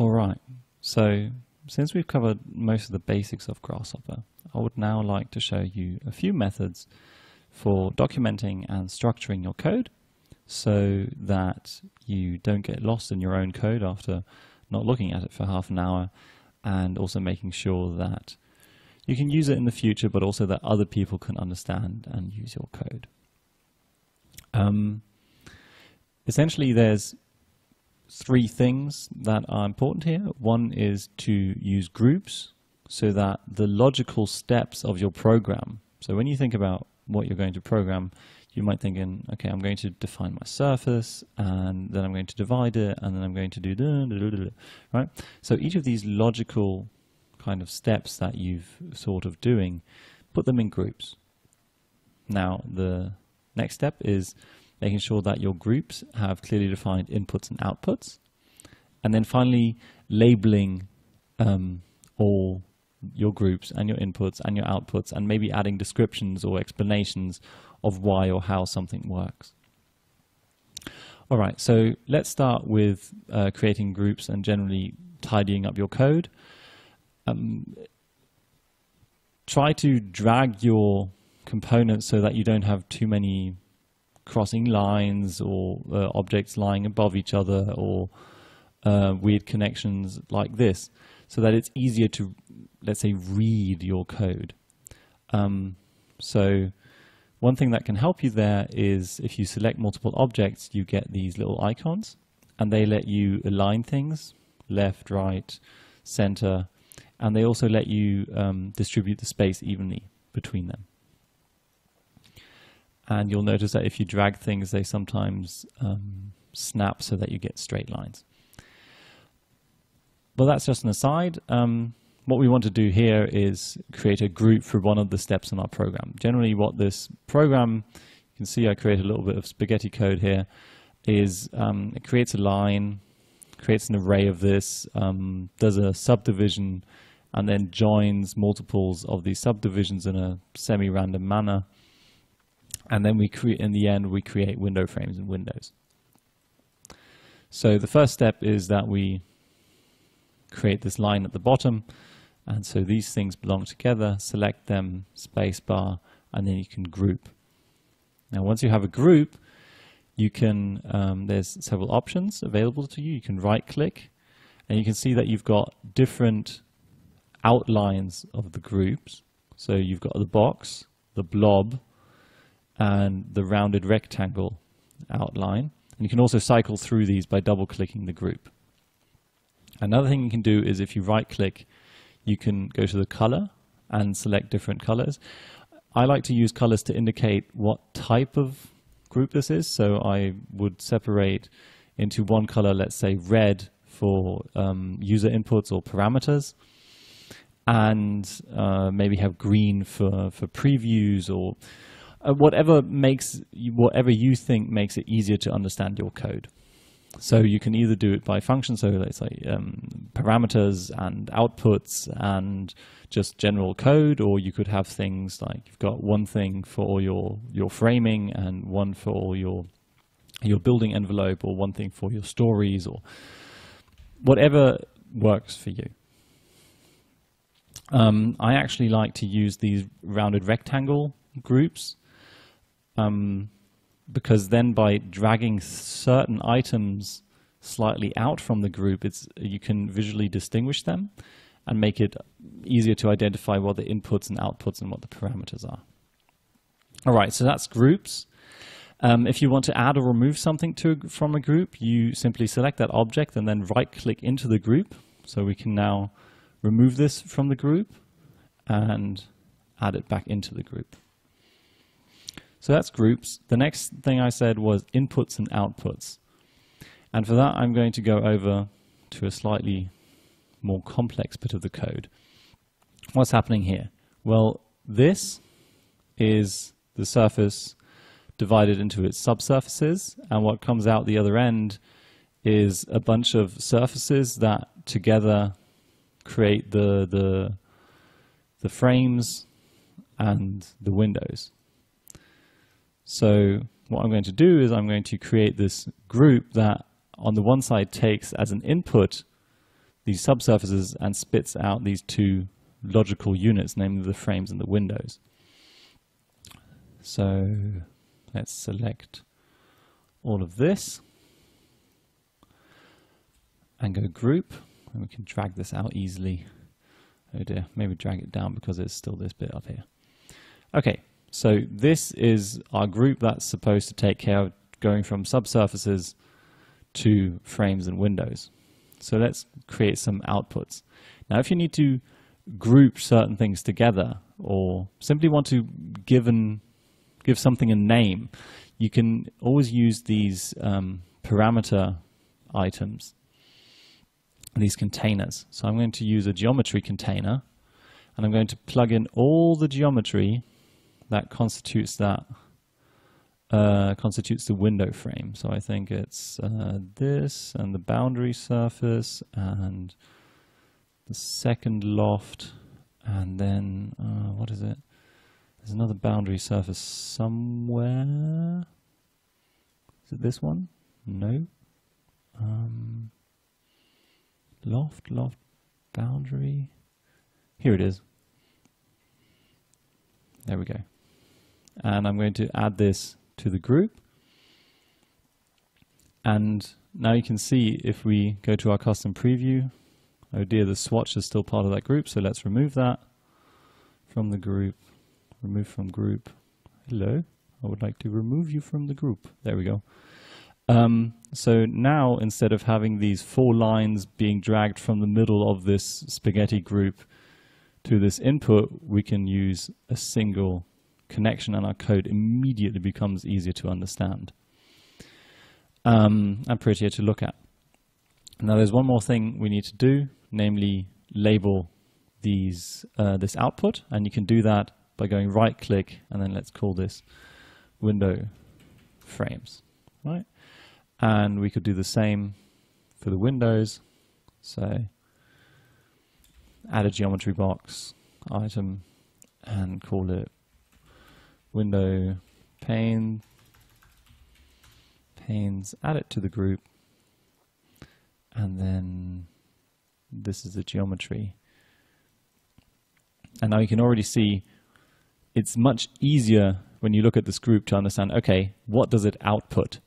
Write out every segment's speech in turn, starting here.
All right. So since we've covered most of the basics of Grasshopper, I would now like to show you a few methods for documenting and structuring your code so that you don't get lost in your own code after not looking at it for half an hour and also making sure that you can use it in the future but also that other people can understand and use your code. Um, essentially there's three things that are important here. One is to use groups so that the logical steps of your program. So when you think about what you're going to program, you might think in, okay, I'm going to define my surface and then I'm going to divide it and then I'm going to do, da, da, da, right? So each of these logical kind of steps that you've thought of doing, put them in groups. Now, the next step is making sure that your groups have clearly defined inputs and outputs. And then finally, labeling um, all your groups and your inputs and your outputs and maybe adding descriptions or explanations of why or how something works. All right, so let's start with uh, creating groups and generally tidying up your code. Um, try to drag your components so that you don't have too many crossing lines or uh, objects lying above each other or uh, weird connections like this so that it's easier to, let's say, read your code. Um, so one thing that can help you there is if you select multiple objects, you get these little icons and they let you align things left, right, center, and they also let you um, distribute the space evenly between them. And you'll notice that if you drag things, they sometimes um, snap so that you get straight lines. But that's just an aside. Um, what we want to do here is create a group for one of the steps in our program. Generally what this program, you can see I create a little bit of spaghetti code here, is um, it creates a line, creates an array of this, um, does a subdivision, and then joins multiples of these subdivisions in a semi-random manner and then we create in the end we create window frames in Windows. So the first step is that we create this line at the bottom and so these things belong together, select them, spacebar, and then you can group. Now once you have a group, you can, um, there's several options available to you. You can right click and you can see that you've got different outlines of the groups. So you've got the box, the blob, and the rounded rectangle outline. And you can also cycle through these by double clicking the group. Another thing you can do is if you right click, you can go to the color and select different colors. I like to use colors to indicate what type of group this is. So I would separate into one color, let's say red for um, user inputs or parameters, and uh, maybe have green for, for previews or uh, whatever makes whatever you think makes it easier to understand your code. So you can either do it by function, so let's say um, parameters and outputs and just general code, or you could have things like you've got one thing for all your your framing and one for all your your building envelope, or one thing for your stories, or whatever works for you. Um, I actually like to use these rounded rectangle groups um, because then by dragging certain items slightly out from the group, it's you can visually distinguish them and make it easier to identify what the inputs and outputs and what the parameters are. All right, so that's groups. Um, if you want to add or remove something to from a group, you simply select that object and then right-click into the group. So we can now remove this from the group and add it back into the group. So that's groups. The next thing I said was inputs and outputs. And for that, I'm going to go over to a slightly more complex bit of the code. What's happening here? Well, this is the surface divided into its subsurfaces, and what comes out the other end is a bunch of surfaces that together create the the the frames and the windows. So what I'm going to do is I'm going to create this group that on the one side takes as an input these subsurfaces and spits out these two logical units, namely the frames and the windows. So let's select all of this and go group and we can drag this out easily. Oh dear, maybe drag it down because it's still this bit up here. Okay, so this is our group that's supposed to take care of going from subsurfaces to frames and windows. So let's create some outputs. Now if you need to group certain things together or simply want to give, an, give something a name, you can always use these um, parameter items, these containers. So I'm going to use a geometry container and I'm going to plug in all the geometry that constitutes that uh, constitutes the window frame. So I think it's uh, this and the boundary surface and the second loft and then uh, what is it? There's another boundary surface somewhere. Is it this one? No. Um, loft, loft, boundary. Here it is. There we go. And I'm going to add this to the group. And now you can see if we go to our custom preview, oh dear, the swatch is still part of that group, so let's remove that from the group. Remove from group. Hello, I would like to remove you from the group. There we go. Um, so now instead of having these four lines being dragged from the middle of this spaghetti group to this input, we can use a single connection and our code immediately becomes easier to understand um, and prettier to look at. Now there's one more thing we need to do, namely label these uh, this output, and you can do that by going right click and then let's call this window frames, right? And we could do the same for the windows. So add a geometry box item and call it window pane panes, add it to the group, and then this is the geometry. And now you can already see it's much easier when you look at this group to understand, okay, what does it output?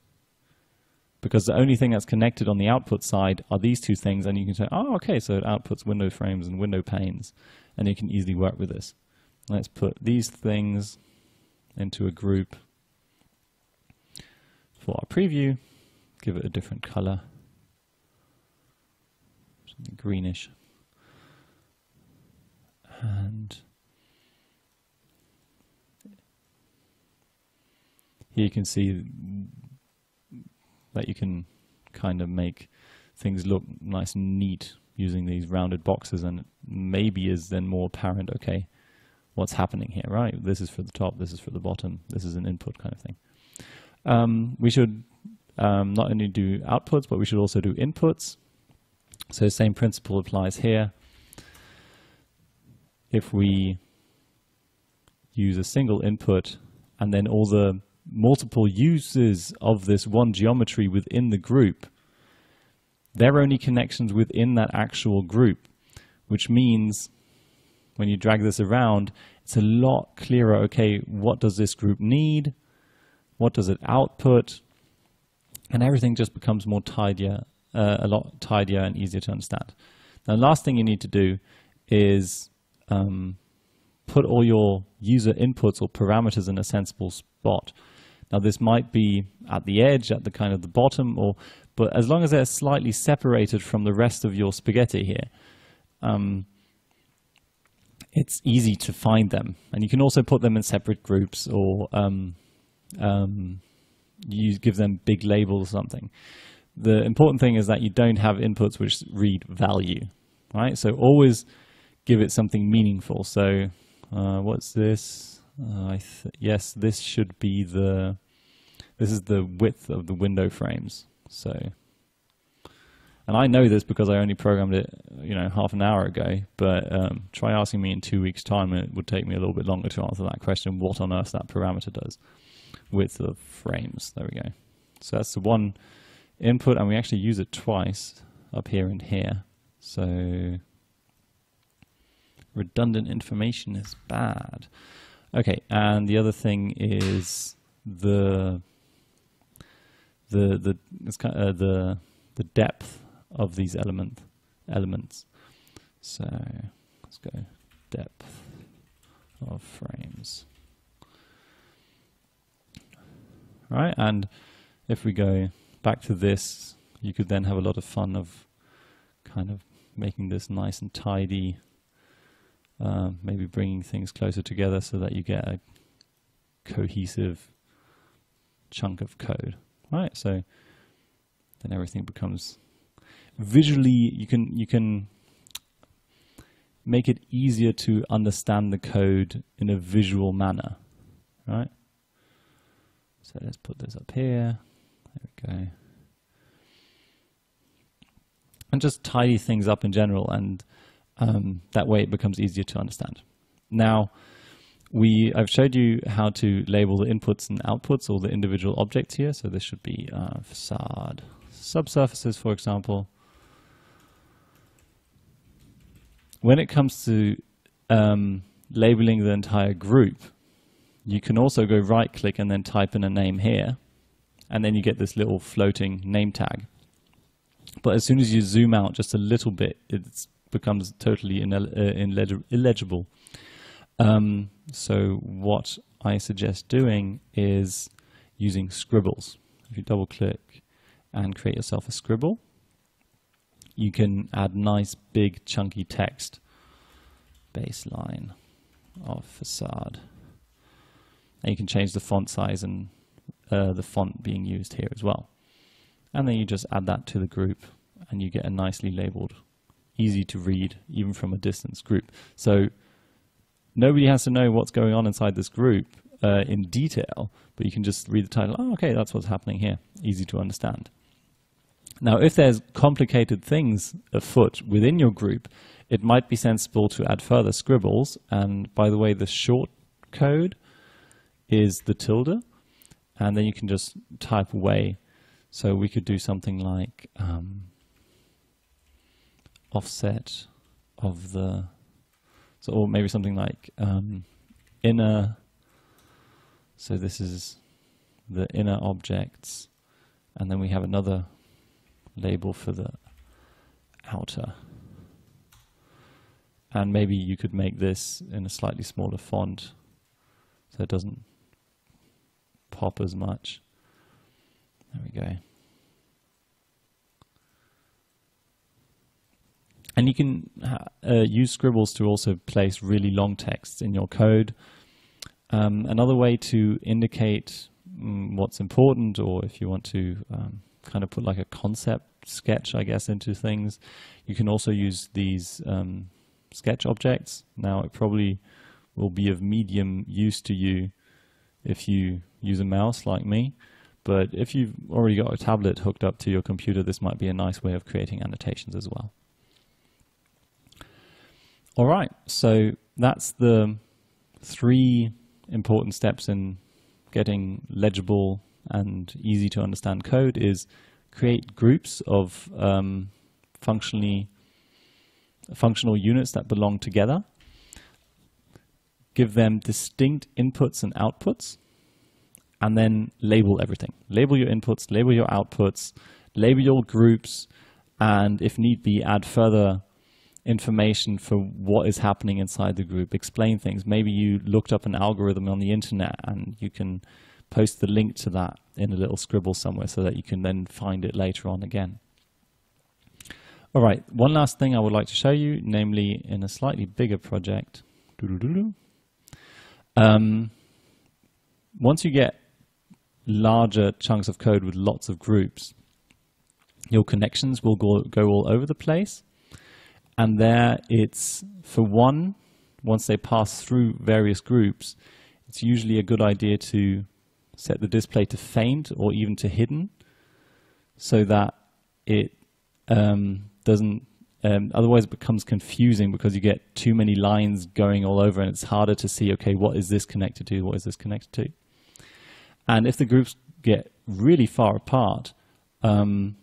Because the only thing that's connected on the output side are these two things, and you can say, oh, okay, so it outputs window frames and window panes, and you can easily work with this. Let's put these things into a group for our preview, give it a different color, something greenish. And here you can see that you can kind of make things look nice and neat using these rounded boxes and maybe is then more apparent, okay, what's happening here, right? This is for the top, this is for the bottom, this is an input kind of thing. Um, we should um, not only do outputs, but we should also do inputs. So same principle applies here. If we use a single input and then all the multiple uses of this one geometry within the group, they're only connections within that actual group, which means when you drag this around, it's a lot clearer, okay, what does this group need? What does it output? And everything just becomes more tidier, uh, a lot tidier and easier to understand. Now, the last thing you need to do is um, put all your user inputs or parameters in a sensible spot. Now, this might be at the edge, at the kind of the bottom, or but as long as they're slightly separated from the rest of your spaghetti here, um, it's easy to find them. And you can also put them in separate groups or um, um, you give them big labels or something. The important thing is that you don't have inputs which read value, right? So always give it something meaningful. So uh, what's this? Uh, yes, this should be the, this is the width of the window frames. So and I know this because I only programmed it, you know, half an hour ago. But um, try asking me in two weeks' time, it would take me a little bit longer to answer that question. What on earth that parameter does? Width of frames. There we go. So that's the one input, and we actually use it twice up here and here. So redundant information is bad. Okay, and the other thing is the the the it's kind of, uh, the the depth of these element elements. So let's go depth of frames. Right, and if we go back to this, you could then have a lot of fun of kind of making this nice and tidy, uh, maybe bringing things closer together so that you get a cohesive chunk of code. Right, so then everything becomes visually you can you can make it easier to understand the code in a visual manner, right? So let's put this up here. There we go. And just tidy things up in general, and um, that way it becomes easier to understand. Now, we I've showed you how to label the inputs and outputs, all the individual objects here. So this should be uh, facade subsurfaces, for example. When it comes to um, labeling the entire group, you can also go right click and then type in a name here, and then you get this little floating name tag. But as soon as you zoom out just a little bit, it becomes totally uh, illegible. Um, so what I suggest doing is using scribbles. If you double click and create yourself a scribble, you can add nice big chunky text. Baseline of facade. And you can change the font size and uh, the font being used here as well. And then you just add that to the group and you get a nicely labeled, easy to read, even from a distance group. So nobody has to know what's going on inside this group uh, in detail, but you can just read the title. Oh, okay, that's what's happening here. Easy to understand. Now, if there's complicated things afoot within your group, it might be sensible to add further scribbles. And by the way, the short code is the tilde, and then you can just type away. So we could do something like um, offset of the, so or maybe something like um, inner. So this is the inner objects, and then we have another label for the outer. And maybe you could make this in a slightly smaller font so it doesn't pop as much. There we go. And you can uh, use scribbles to also place really long texts in your code. Um, another way to indicate mm, what's important, or if you want to um, kind of put like a concept sketch, I guess, into things. You can also use these um, sketch objects. Now, it probably will be of medium use to you if you use a mouse like me. But if you've already got a tablet hooked up to your computer, this might be a nice way of creating annotations as well. All right, so that's the three important steps in getting legible and easy to understand code is create groups of um, functionally functional units that belong together, give them distinct inputs and outputs, and then label everything. Label your inputs, label your outputs, label your groups, and if need be, add further information for what is happening inside the group. Explain things. Maybe you looked up an algorithm on the internet and you can post the link to that in a little scribble somewhere so that you can then find it later on again. All right, one last thing I would like to show you, namely in a slightly bigger project. Um, once you get larger chunks of code with lots of groups, your connections will go, go all over the place. And there it's, for one, once they pass through various groups, it's usually a good idea to set the display to faint or even to hidden so that it um, doesn't um, otherwise it becomes confusing because you get too many lines going all over and it's harder to see okay what is this connected to what is this connected to and if the groups get really far apart um,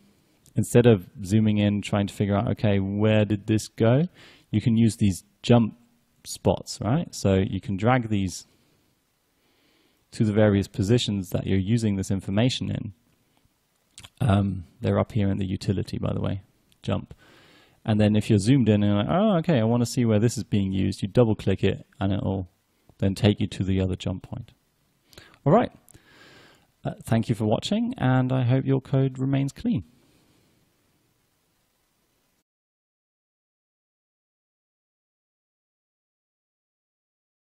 instead of zooming in, trying to figure out, okay, where did this go? You can use these jump spots, right? So you can drag these to the various positions that you're using this information in. Um, they're up here in the utility, by the way, jump. And then if you're zoomed in and like, oh, okay, I want to see where this is being used, you double click it and it'll then take you to the other jump point. All right. Uh, thank you for watching and I hope your code remains clean.